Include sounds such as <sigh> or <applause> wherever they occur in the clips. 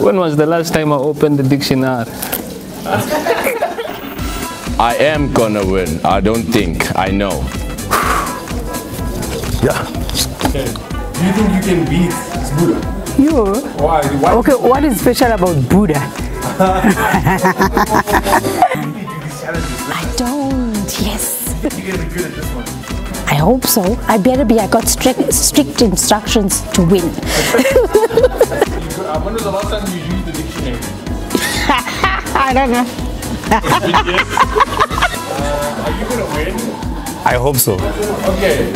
When was the last time I opened the dictionary? I am gonna win. I don't think. I know. Yeah. Okay. Do you think you can beat Buddha? You? Why? Why Okay, what is special about Buddha? <laughs> I don't. Yes. You're gonna be good at this one? I hope so. I better be. I got strict, strict instructions to win. <laughs> Uh, when was the last time you used the dictionary? <laughs> I don't know. Are you gonna win? I hope so. Okay.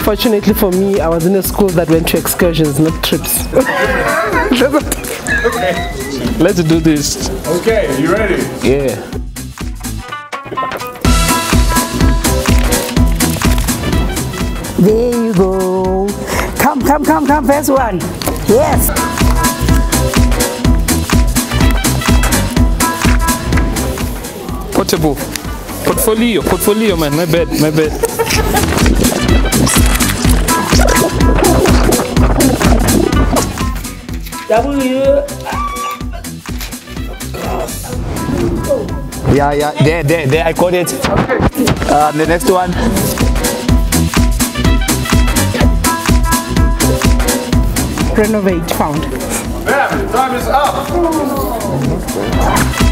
<laughs> Fortunately for me, I was in a school that went to excursions, not trips. <laughs> Okay. Let's do this. Okay. You ready? Yeah. There you go. Come, come, come, come, first one. Yes. Portable. Portfolio. Portfolio, man. My bad. My bad. Yeah, yeah. There, there, there. I got it. Uh, the next one. Renovate found. Bam. Time is up.